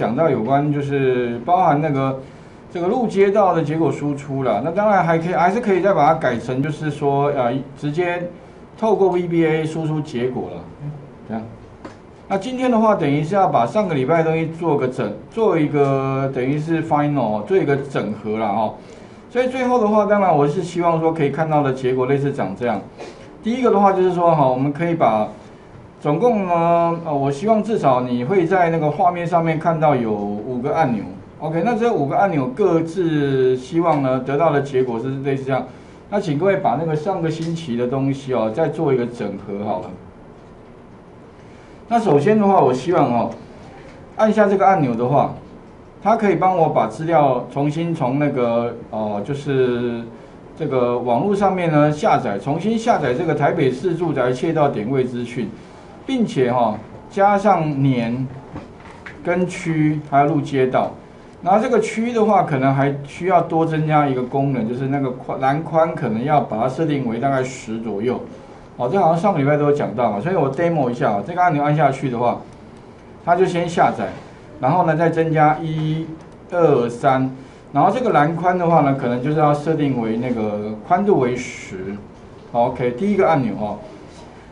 讲到有关就是包含那个这个路街道的结果输出了，那当然还可以还是可以再把它改成就是说呃直接透过 VBA 输出结果了，这样。那今天的话，等于是要把上个礼拜东西做个整，做一个等于是 final 做一个整合了哈。所以最后的话，当然我是希望说可以看到的结果类似长这样。第一个的话就是说哈，我们可以把总共呢，呃，我希望至少你会在那个画面上面看到有五个按钮。OK，那这五个按钮各自希望呢得到的结果是类似这样。那请各位把那个上个星期的东西哦，再做一个整合好了。那首先的话，我希望哦，按下这个按钮的话，它可以帮我把资料重新从那个哦，就是这个网络上面呢下载，重新下载这个台北市住宅窃盗点位资讯，并且哈加上年跟区还有路街道，然后这个区的话，可能还需要多增加一个功能，就是那个宽栏宽可能要把它设定为大概十左右。哦，这好像上个礼拜都有讲到嘛，所以我 demo 一下，这个按钮按下去的话，它就先下载，然后呢再增加一、二、三，然后这个栏宽的话呢，可能就是要设定为那个宽度为十。OK，第一个按钮哦，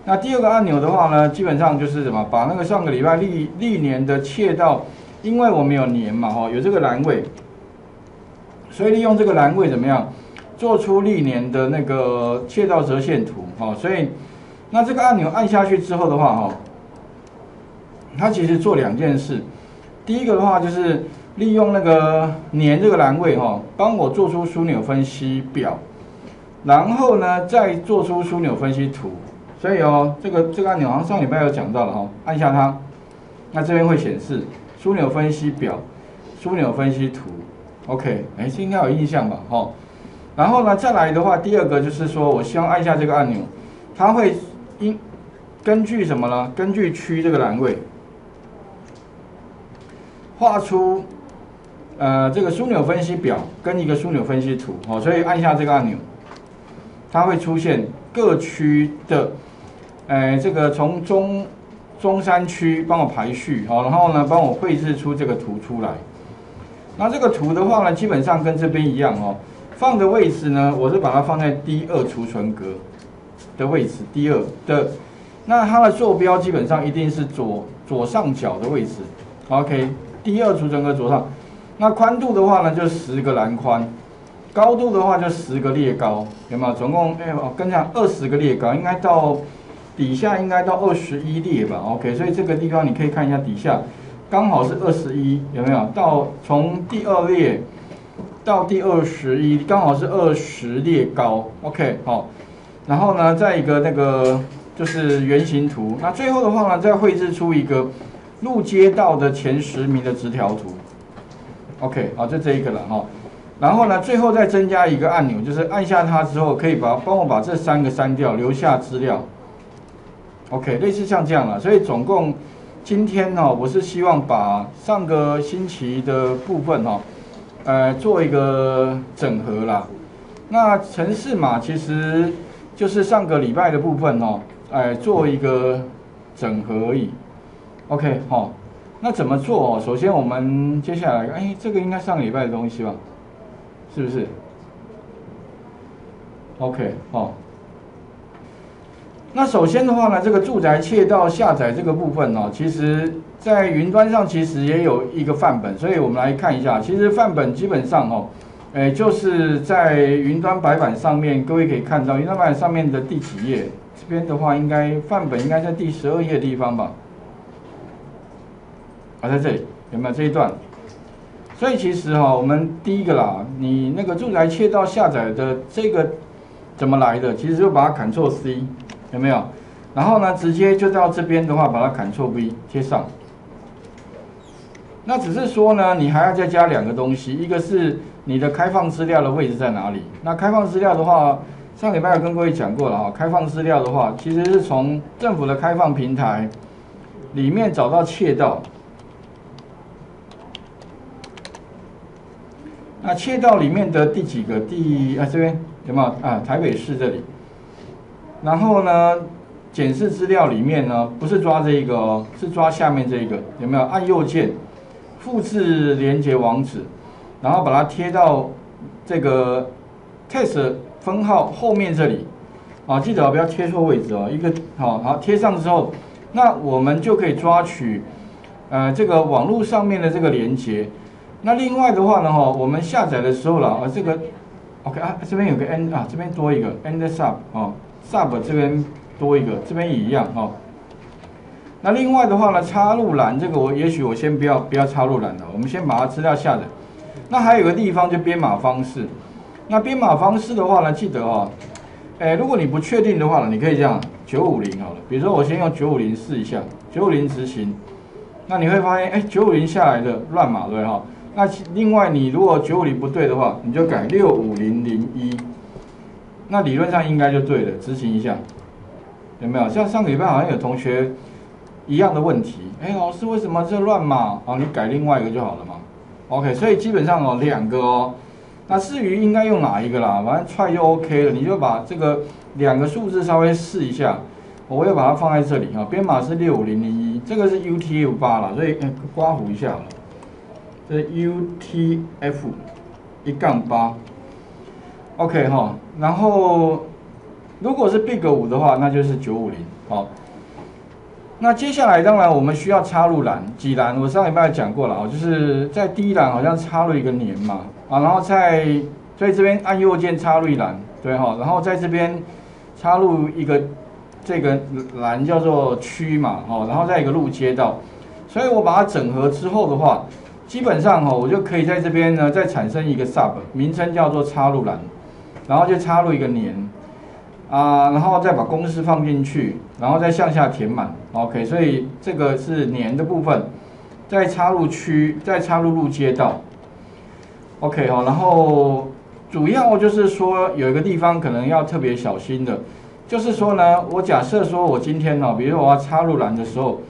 那第二个按钮的话呢，基本上就是什么，把那个上个礼拜历历年的切到，因为我们有年嘛，哈，有这个栏位，所以利用这个栏位怎么样？做出历年的那个切到折线图，哈，所以那这个按钮按下去之后的话，哈，它其实做两件事。第一个的话就是利用那个年这个栏位，哈，帮我做出枢纽分析表，然后呢再做出枢纽分析图。所以哦，这个这个按钮好像上礼拜有讲到了，哈，按下它，那这边会显示枢纽分析表、枢纽分析图。OK，哎，这应该有印象吧，哈。然后呢，再来的话，第二个就是说我希望按下这个按钮，它会因根据什么呢？根据区这个栏位画出呃这个枢纽分析表跟一个枢纽分析图哦，所以按下这个按钮，它会出现各区的呃这个从中中山区帮我排序好，然后呢帮我绘制出这个图出来。那这个图的话呢，基本上跟这边一样哦。放的位置呢，我是把它放在第二储存格的位置，第二的，那它的坐标基本上一定是左左上角的位置，OK，第二储存格左上，那宽度的话呢，就十个栏宽，高度的话就十个列高，有没有？总共哎，我跟你讲，二十个列高，应该到底下应该到二十一列吧，OK，所以这个地方你可以看一下底下，刚好是二十一，有没有？到从第二列。到第二十一，刚好是二十列高，OK，好，然后呢，再一个那个就是圆形图，那最后的话呢，再绘制出一个路街道的前十名的直条图，OK，好，就这一个了哈，然后呢，最后再增加一个按钮，就是按下它之后，可以把帮我把这三个删掉，留下资料。，OK，类似像这样了，所以总共今天呢，我是希望把上个星期的部分哈。呃，做一个整合啦。那城市码其实就是上个礼拜的部分哦，哎，做一个整合而已。OK，好，那怎么做哦？首先我们接下来，哎，这个应该上个礼拜的东西吧？是不是？OK，好。那首先的话呢，这个住宅窃盗下载这个部分呢，其实。在云端上其实也有一个范本，所以我们来看一下。其实范本基本上哦，诶，就是在云端白板上面，各位可以看到云端白板上面的第几页？这边的话，应该范本应该在第十二页地方吧？啊，在这里有没有这一段？所以其实哈，我们第一个啦，你那个住宅窃盗下载的这个怎么来的？其实就把它 Ctrl C，有没有？然后呢，直接就到这边的话，把它 Ctrl V 贴上。那只是说呢，你还要再加两个东西，一个是你的开放资料的位置在哪里。那开放资料的话，上礼拜有跟各位讲过了哈。开放资料的话，其实是从政府的开放平台里面找到窃盗。那窃盗里面的第几个？第啊这边有没有啊？台北市这里。然后呢，检视资料里面呢，不是抓这一个哦，是抓下面这一个，有没有？按右键。复制连接网址，然后把它贴到这个 test 分号后面这里，啊，记得不要贴错位置哦。一个好好贴上之后，那我们就可以抓取呃这个网络上面的这个连接。那另外的话呢，哈，我们下载的时候了，啊，这个 OK 啊，这边有个 end 啊，这边多一个 End Sub 啊，Sub 这边多一个，这边也一样哈。那另外的话呢，插入栏这个我也许我先不要不要插入栏了，我们先把它资料下载。那还有个地方就编码方式，那编码方式的话呢，记得哦，哎，如果你不确定的话呢，你可以这样九五零好了，比如说我先用九五零试一下，九五零执行，那你会发现哎九五零下来的乱码对哈。那另外你如果九五零不对的话，你就改六五零零一，那理论上应该就对了，执行一下，有没有？像上个礼拜好像有同学。一样的问题，哎，老师为什么这乱码？啊，你改另外一个就好了嘛。OK，所以基本上哦，两个哦。那至于应该用哪一个啦，反正踹就 OK 了。你就把这个两个数字稍微试一下。我要把它放在这里啊，编码是六五零零一，这个是 UTF 八了，所以刮胡一下了。这 UTF 一杠八，OK 哈。然后如果是 Big 五的话，那就是九五零，好。那接下来当然我们需要插入栏几栏，我上礼拜讲过了啊，就是在第一栏好像插入一个年嘛啊，然后在在这边按右键插入一栏，对哈，然后在这边插入一个这个栏叫做区嘛哦，然后再一个路街道，所以我把它整合之后的话，基本上哈我就可以在这边呢再产生一个 sub 名称叫做插入栏，然后就插入一个年。啊，然后再把公式放进去，然后再向下填满，OK。所以这个是年的部分，再插入区，再插入路街道，OK 哈。然后主要就是说有一个地方可能要特别小心的，就是说呢，我假设说我今天呢，比如说我要插入栏的时候，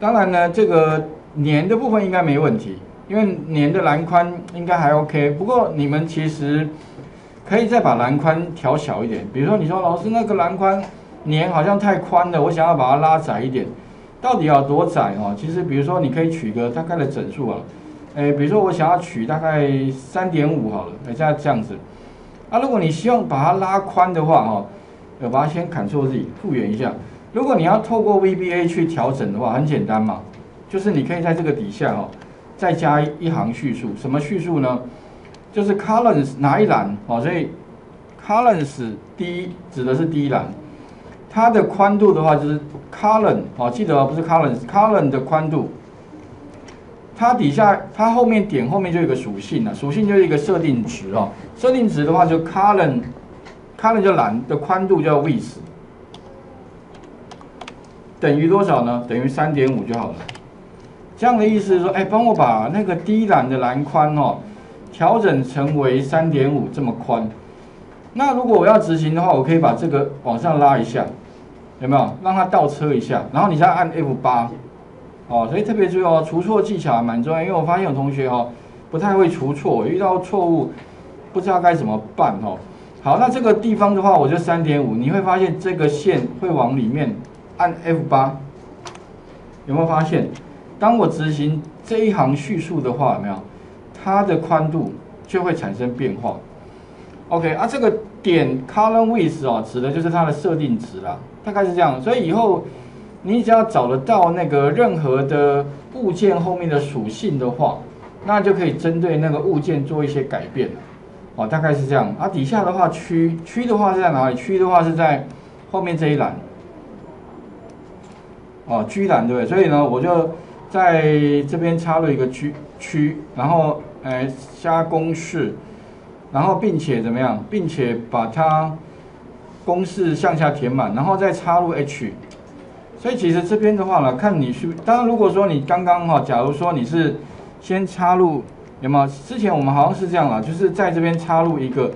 当然呢，这个年的部分应该没问题，因为年的栏宽应该还 OK。不过你们其实。可以再把栏宽调小一点，比如说你说老师那个栏宽年好像太宽了，我想要把它拉窄一点，到底要多窄哦？其实比如说你可以取个大概的整数啊，诶，比如说我想要取大概三点五好了，诶，这样这样子。啊，如果你希望把它拉宽的话哈，我把它先砍错字，复原一下。如果你要透过 VBA 去调整的话，很简单嘛，就是你可以在这个底下哈，再加一行叙述，什么叙述呢？就是 columns 哪一栏哦，所以 columns 第一指的是第一栏，它的宽度的话就是 column 哦，记得哦，不是 columns，column 的宽度，它底下它后面点后面就有个属性了，属性就是一个设定值哦，设定值的话就 column，column 就栏的宽度叫 width，等于多少呢？等于三点五就好了。这样的意思是说，哎，帮我把那个第一栏的栏宽哦。调整成为三点五这么宽，那如果我要执行的话，我可以把这个往上拉一下，有没有？让它倒车一下，然后你再按 F 八，哦，所以特别注意哦，除错技巧蛮重要，因为我发现有同学哦不太会除错，遇到错误不知道该怎么办哦。好，那这个地方的话，我就三点五，你会发现这个线会往里面按 F 八，有没有发现？当我执行这一行叙述的话，有没有？它的宽度就会产生变化。OK 啊，这个点 column width 哦，指的就是它的设定值啦，大概是这样。所以以后你只要找得到那个任何的物件后面的属性的话，那就可以针对那个物件做一些改变。哦，大概是这样。啊，底下的话区区的话是在哪里？区的话是在后面这一栏。哦，区栏对不对？所以呢，我就在这边插入一个区区，然后。哎，加公式，然后并且怎么样？并且把它公式向下填满，然后再插入 H。所以其实这边的话呢，看你是当然，如果说你刚刚哈，假如说你是先插入有没有？之前我们好像是这样啦，就是在这边插入一个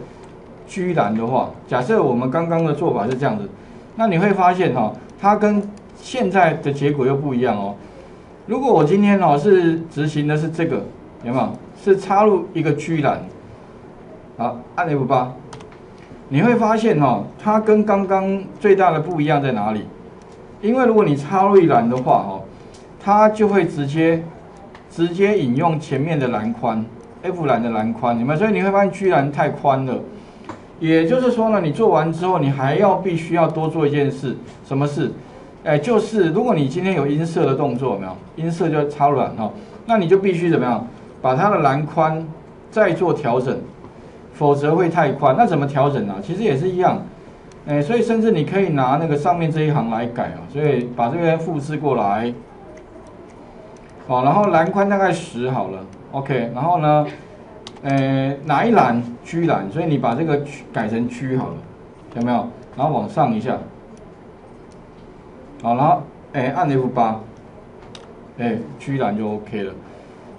居栏的话，假设我们刚刚的做法是这样子，那你会发现哈，它跟现在的结果又不一样哦。如果我今天哦是执行的是这个，有没有？是插入一个居栏，好，按 F 八，你会发现哈，它跟刚刚最大的不一样在哪里？因为如果你插入一栏的话，哈，它就会直接直接引用前面的栏宽，F 栏的栏宽，你们所以你会发现居然太宽了。也就是说呢，你做完之后，你还要必须要多做一件事，什么事？哎，就是如果你今天有音色的动作，没有音色就超软哦，那你就必须怎么样，把它的栏宽再做调整，否则会太宽。那怎么调整呢？其实也是一样，哎，所以甚至你可以拿那个上面这一行来改啊，所以把这边复制过来，好，然后栏宽大概十好了，OK，然后呢？呃，哪一栏居栏？所以你把这个改成居好了，有没有？然后往上一下，好，然后哎按 F 八，哎居栏就 OK 了。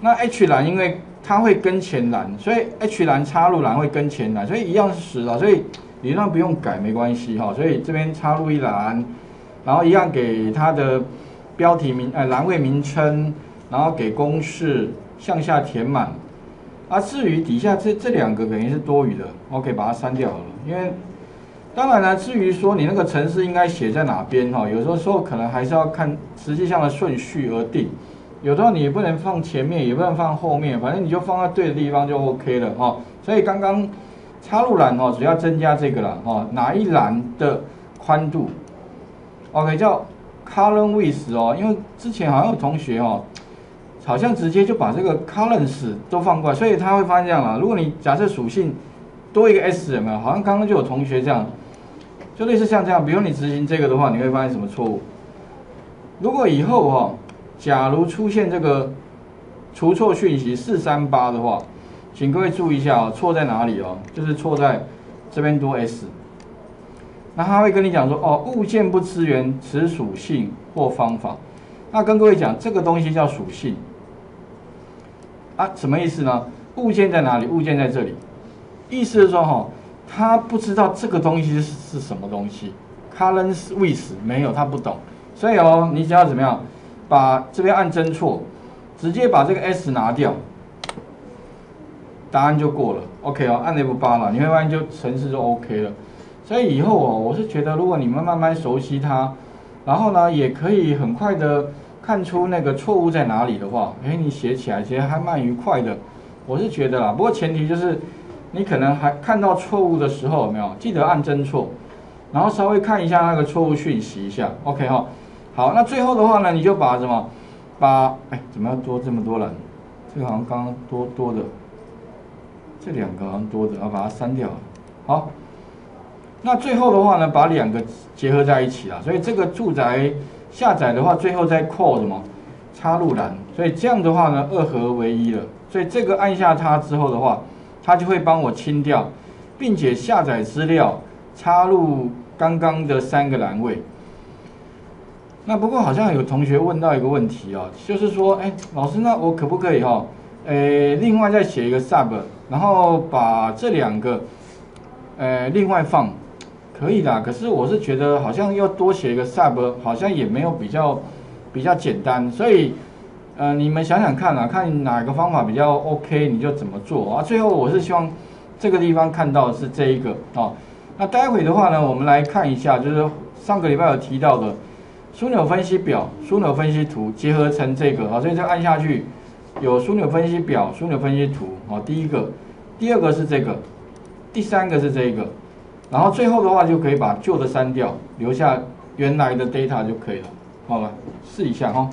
那 H 栏因为它会跟前栏，所以 H 栏插入栏会跟前栏，所以一样是十了，所以理论上不用改没关系哈。所以这边插入一栏，然后一样给它的标题名呃栏位名称，然后给公式向下填满。啊，至于底下这这两个肯定是多余的，OK，把它删掉了。因为当然呢，至于说你那个程式应该写在哪边哈，有时候说可能还是要看实际上的顺序而定。有时候你不能放前面，也不能放后面，反正你就放在对的地方就 OK 了哈。所以刚刚插入栏哦，只要增加这个了哈，哪一栏的宽度，OK，叫 column width 哦，因为之前好像有同学哦。好像直接就把这个 columns 都放过来，所以他会发现这样了。如果你假设属性多一个 s 有没有？好像刚刚就有同学这样，就类似像这样。比如你执行这个的话，你会发现什么错误？如果以后哈，假如出现这个除错讯息四三八的话，请各位注意一下哦，错在哪里哦？就是错在这边多 s。那他会跟你讲说，哦，物件不支援此属性或方法。那跟各位讲，这个东西叫属性。啊，什么意思呢？物件在哪里？物件在这里。意思是说，哈，他不知道这个东西是是什么东西。Columns with 没有，他不懂。所以哦，你只要怎么样，把这边按真错，直接把这个 s 拿掉，答案就过了。OK 哦，按 F 八了，你会发现就程式就 OK 了。所以以后哦，我是觉得，如果你们慢慢熟悉它，然后呢，也可以很快的。看出那个错误在哪里的话，哎，你写起来其实还蛮愉快的，我是觉得啦。不过前提就是，你可能还看到错误的时候有没有记得按真错，然后稍微看一下那个错误讯息一下，OK 哈。好，那最后的话呢，你就把什么，把哎，怎么要多这么多人？这个好像刚刚多多的，这两个好像多的，要把它删掉。好，那最后的话呢，把两个结合在一起了，所以这个住宅。下载的话，最后再扩什么插入栏，所以这样的话呢，二合为一了。所以这个按下它之后的话，它就会帮我清掉，并且下载资料插入刚刚的三个栏位。那不过好像有同学问到一个问题哦，就是说，哎，老师，那我可不可以哈，诶，另外再写一个 sub，然后把这两个，呃，另外放？可以的，可是我是觉得好像要多写一个 sub，好像也没有比较比较简单，所以呃，你们想想看啊，看哪个方法比较 OK，你就怎么做啊。最后我是希望这个地方看到是这一个啊。那待会的话呢，我们来看一下，就是上个礼拜有提到的枢纽分析表、枢纽分析图结合成这个啊，所以就按下去有枢纽分析表、枢纽分析图啊。第一个，第二个是这个，第三个是这个。然后最后的话就可以把旧的删掉，留下原来的 data 就可以了，好了，试一下哈。